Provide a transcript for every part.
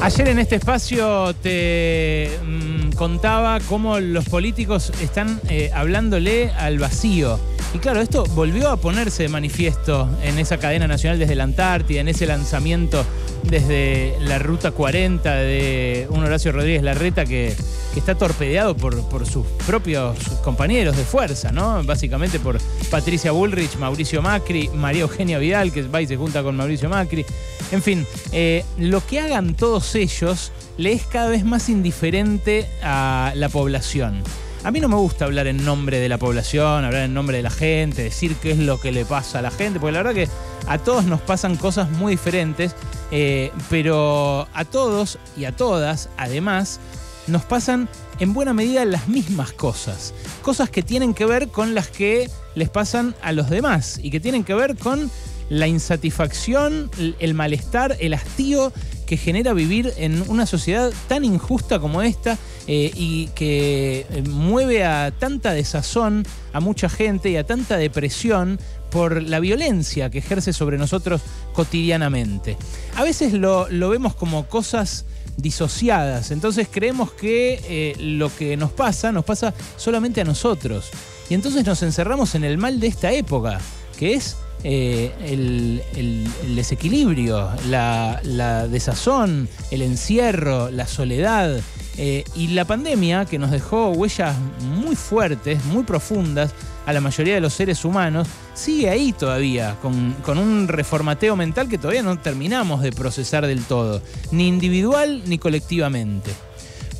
Ayer en este espacio te mm, contaba cómo los políticos están eh, hablándole al vacío. Y claro, esto volvió a ponerse de manifiesto en esa cadena nacional desde la Antártida, en ese lanzamiento desde la Ruta 40 de un Horacio Rodríguez Larreta que, que está torpedeado por, por sus propios compañeros de fuerza, ¿no? Básicamente por Patricia Bullrich, Mauricio Macri, María Eugenia Vidal, que va y se junta con Mauricio Macri. En fin, eh, lo que hagan todos ellos le es cada vez más indiferente a la población. A mí no me gusta hablar en nombre de la población, hablar en nombre de la gente, decir qué es lo que le pasa a la gente, porque la verdad que a todos nos pasan cosas muy diferentes, eh, pero a todos y a todas, además, nos pasan en buena medida las mismas cosas. Cosas que tienen que ver con las que les pasan a los demás y que tienen que ver con la insatisfacción, el malestar, el hastío que genera vivir en una sociedad tan injusta como esta eh, y que eh, mueve a tanta desazón a mucha gente y a tanta depresión por la violencia que ejerce sobre nosotros cotidianamente. A veces lo, vemos como cosas disociadas, entonces creemos que eh, lo que nos pasa nos pasa solamente a nosotros. Y entonces nos encerramos en el mal de esta época, que es eh, el, desequilibrio, la, desazón, el encierro, la soledad eh, y la pandemia que nos dejó huellas muy fuertes, muy profundas a la mayoría de los seres humanos, sigue ahí todavía, con, un reformateo mental que todavía no terminamos de procesar del todo, ni individual ni colectivamente.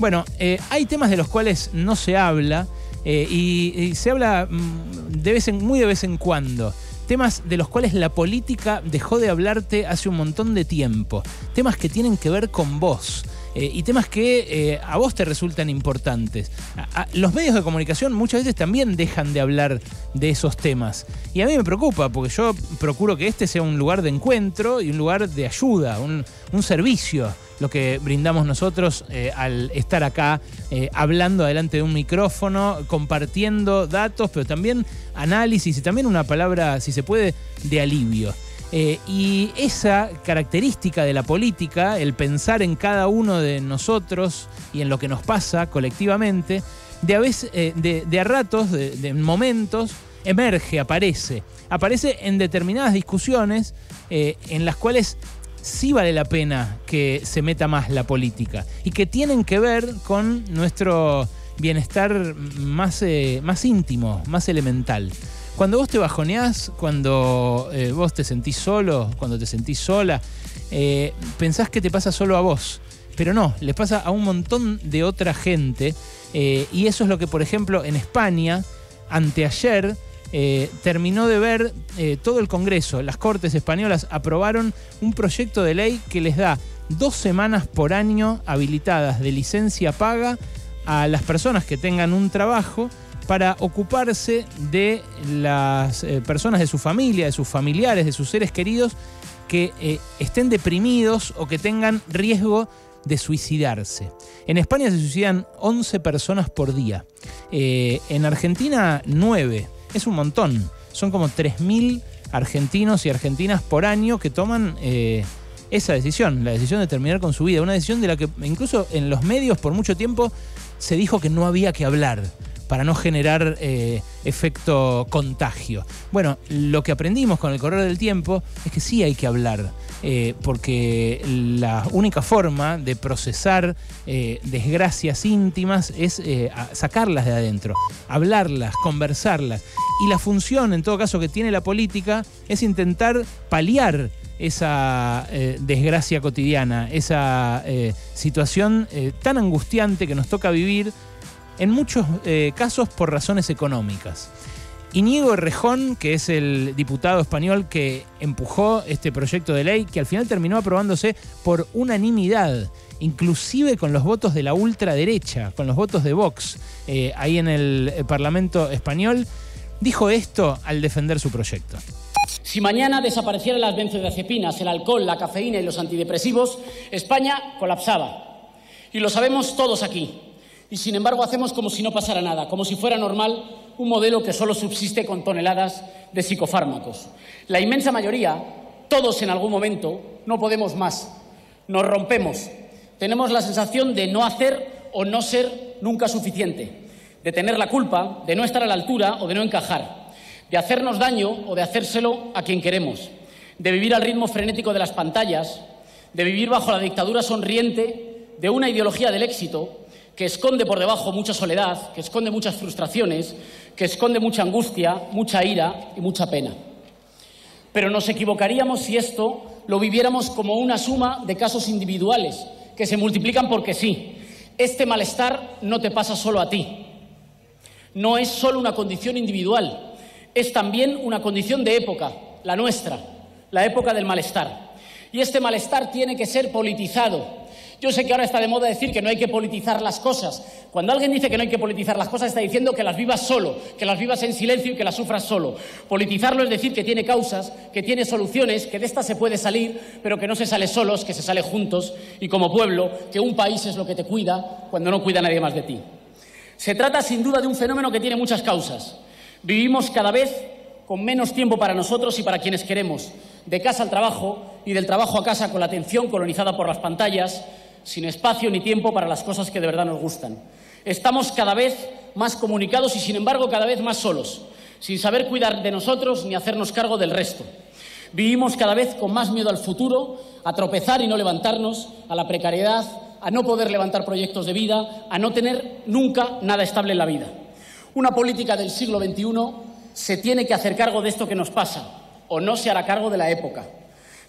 Bueno, eh, hay temas de los cuales no se habla y, se habla mm, de vez en, muy de vez en cuando temas de los cuales la política dejó de hablarte hace un montón de tiempo, temas que tienen que ver con vos. Eh, y temas que eh, a vos te resultan importantes. los medios de comunicación muchas veces también dejan de hablar de esos temas. Y a mí me preocupa, porque yo procuro que este sea un lugar de encuentro y un lugar de ayuda, un, servicio lo que brindamos nosotros eh, al estar acá hablando delante de un micrófono, compartiendo datos, pero también análisis y también una palabra, si se puede, de alivio. Eh, y esa característica de la política, el pensar en cada uno de nosotros y en lo que nos pasa colectivamente, de a, veces, eh, de, a ratos, de, momentos, emerge, aparece. Aparece en determinadas discusiones eh, en las cuales sí vale la pena que se meta más la política y que tienen que ver con nuestro bienestar más, más íntimo, más elemental. Cuando vos te bajoneás, cuando eh, vos te sentís solo, cuando te sentís sola, eh, pensás que te pasa solo a vos. Pero no, les pasa a un montón de otra gente. Eh, y eso es lo que, por ejemplo, en España, anteayer, terminó de ver todo el Congreso. Las Cortes Españolas aprobaron un proyecto de ley que les da dos semanas por año habilitadas de licencia paga a las personas que tengan un trabajo para ocuparse de las eh, personas de su familia, de sus familiares, de sus seres queridos que eh, estén deprimidos o que tengan riesgo de suicidarse. En España se suicidan 11 personas por día. Eh, en Argentina 9. Es un montón. Son como 3.000 argentinos y argentinas por año que toman esa decisión, la decisión de terminar con su vida. Una decisión de la que incluso en los medios por mucho tiempo se dijo que no había que hablar para no generar eh, efecto contagio. Bueno, lo que aprendimos con el correr del tiempo es que sí hay que hablar, eh, porque la única forma de procesar eh, desgracias íntimas es sacarlas de adentro, hablarlas, conversarlas. Y la función, en todo caso, que tiene la política es intentar paliar esa desgracia cotidiana, esa situación tan angustiante que nos toca vivir en muchos eh, casos por razones económicas. Inigo Rejón, que es el diputado español que empujó este proyecto de ley, que al final terminó aprobándose por unanimidad, inclusive con los votos de la ultraderecha, con los votos de Vox, eh, ahí en el eh, Parlamento español, dijo esto al defender su proyecto. Si mañana desaparecieran las benzodiazepinas, el alcohol, la cafeína y los antidepresivos, España colapsaba. Y lo sabemos todos aquí. Y sin embargo hacemos como si no pasara nada, como si fuera normal un modelo que solo subsiste con toneladas de psicofármacos. La inmensa mayoría, todos en algún momento, no podemos más. Nos rompemos. tenemos la sensación de no hacer o no ser nunca suficiente, de tener la culpa, de no estar a la altura o de no encajar, de hacernos daño o de hacérselo a quien queremos, de vivir al ritmo frenético de las pantallas, de vivir bajo la dictadura sonriente de una ideología del éxito que esconde por debajo mucha soledad, que esconde muchas frustraciones, que esconde mucha angustia, mucha ira y mucha pena. Pero nos equivocaríamos si esto lo viviéramos como una suma de casos individuales que se multiplican porque sí. Este malestar no te pasa solo a ti. No es solo una condición individual, es también una condición de época, la nuestra, la época del malestar. Y este malestar tiene que ser politizado, yo sé que ahora está de moda decir que no hay que politizar las cosas. Cuando alguien dice que no hay que politizar las cosas, está diciendo que las vivas solo, que las vivas en silencio y que las sufras solo. Politizarlo es decir que tiene causas, que tiene soluciones, que de estas se puede salir, pero que no se sale solos, que se sale juntos y como pueblo, que un país es lo que te cuida cuando no cuida nadie más de ti. Se trata sin duda de un fenómeno que tiene muchas causas. Vivimos cada vez con menos tiempo para nosotros y para quienes queremos, de casa al trabajo y del trabajo a casa con la atención colonizada por las pantallas, sin espacio ni tiempo para las cosas que de verdad nos gustan. Estamos cada vez más comunicados y, sin embargo, cada vez más solos, sin saber cuidar de nosotros ni hacernos cargo del resto. Vivimos cada vez con más miedo al futuro, a tropezar y no levantarnos, a la precariedad, a no poder levantar proyectos de vida, a no tener nunca nada estable en la vida. Una política del siglo XXI se tiene que hacer cargo de esto que nos pasa, o no se hará cargo de la época.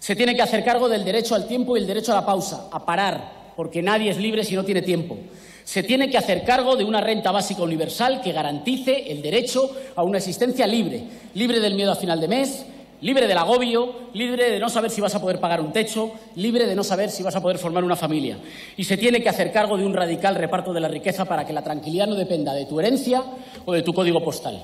Se tiene que hacer cargo del derecho al tiempo y el derecho a la pausa, a parar, porque nadie es libre si no tiene tiempo. Se tiene que hacer cargo de una renta básica universal que garantice el derecho a una existencia libre, libre del miedo a final de mes, libre del agobio, libre de no saber si vas a poder pagar un techo, libre de no saber si vas a poder formar una familia. Y se tiene que hacer cargo de un radical reparto de la riqueza para que la tranquilidad no dependa de tu herencia o de tu código postal.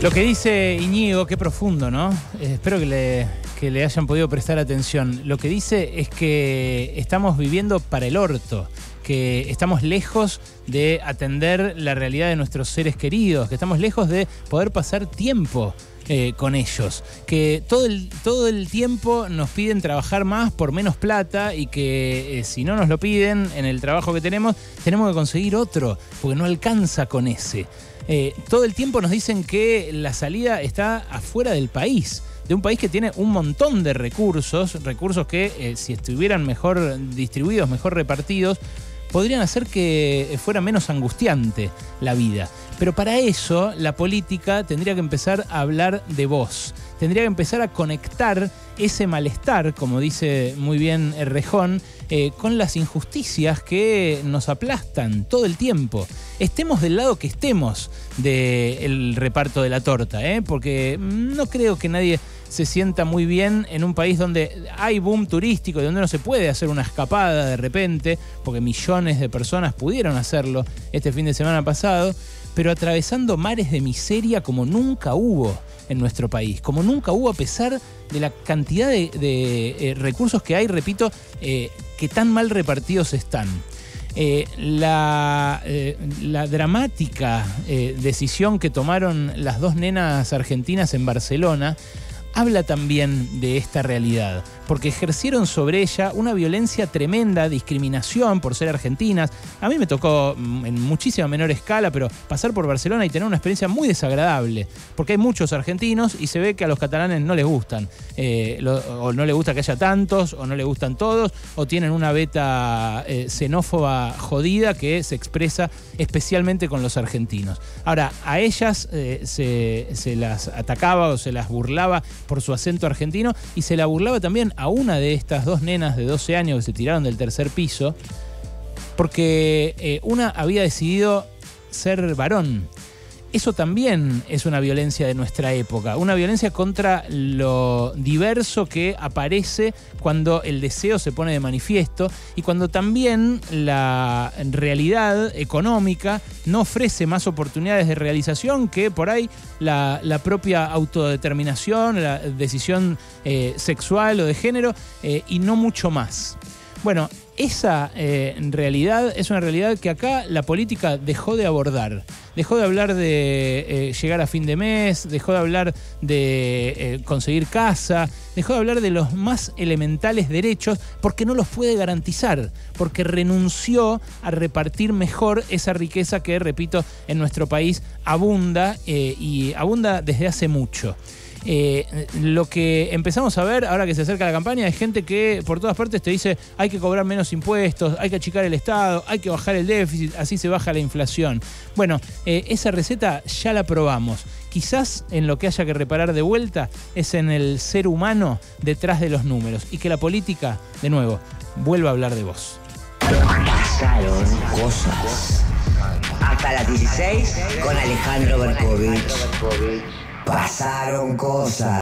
Lo que dice Iñigo, qué profundo, ¿no? Eh, espero que le, que le hayan podido prestar atención. Lo que dice es que estamos viviendo para el orto, que estamos lejos de atender la realidad de nuestros seres queridos, que estamos lejos de poder pasar tiempo eh, con ellos. Que todo el, todo el tiempo nos piden trabajar más por menos plata y que eh, si no nos lo piden en el trabajo que tenemos, tenemos que conseguir otro, porque no alcanza con ese. Eh, todo el tiempo nos dicen que la salida está afuera del país de un país que tiene un montón de recursos, recursos que si estuvieran mejor distribuidos, mejor repartidos, podrían hacer que fuera menos angustiante la vida. Pero para eso la política tendría que empezar a hablar de vos, tendría que empezar a conectar ese malestar, como dice muy bien Rejón, eh, con las injusticias que nos aplastan todo el tiempo. Estemos del lado que estemos del reparto de la torta, ¿eh? porque no creo que nadie se sienta muy bien en un país donde hay boom turístico y donde no se puede hacer una escapada de repente, porque millones de personas pudieron hacerlo este fin de semana pasado, pero atravesando mares de miseria como nunca hubo en nuestro país, como nunca hubo a pesar de la cantidad de, eh, recursos que hay, repito, eh, que tan mal repartidos están. Eh, la, la, dramática decisión que tomaron las dos nenas argentinas en Barcelona habla también de esta realidad, porque ejercieron sobre ella una violencia tremenda, discriminación por ser argentinas. A mí me tocó mm, en muchísima menor escala, pero pasar por Barcelona y tener una experiencia muy desagradable, porque hay muchos argentinos y se ve que a los catalanes no les gustan, eh, o no les gusta que haya tantos, o no les gustan todos, o tienen una beta eh, xenófoba jodida que se expresa especialmente con los argentinos. Ahora, a ellas eh, se, se las atacaba o se las burlaba por su acento argentino y se la burlaba también a una de estas dos nenas de 12 años que se tiraron del tercer piso porque eh, una había decidido ser varón eso también es una violencia de nuestra época, una violencia contra lo diverso que aparece cuando el deseo se pone de manifiesto y cuando también la realidad económica no ofrece más oportunidades de realización que por ahí la, propia autodeterminación, la decisión eh, sexual o de género eh, y no mucho más. Bueno, esa eh, realidad es una realidad que acá la política dejó de abordar. Dejó de hablar de eh, llegar a fin de mes, dejó de hablar de eh, conseguir casa, dejó de hablar de los más elementales derechos porque no los puede garantizar, porque renunció a repartir mejor esa riqueza que, repito, en nuestro país abunda y abunda desde hace mucho. Eh, lo que empezamos a ver ahora que se acerca la campaña es gente que por todas partes te dice hay que cobrar menos impuestos, hay que achicar el Estado, hay que bajar el déficit, así se baja la inflación. Bueno, eh, esa receta ya la probamos. Quizás en lo que haya que reparar de vuelta es en el ser humano detrás de los números y que la política, de nuevo, vuelva a hablar de vos. Pasaron cosas. Hasta las 16 con Alejandro Berkovich. Pasaron cosas.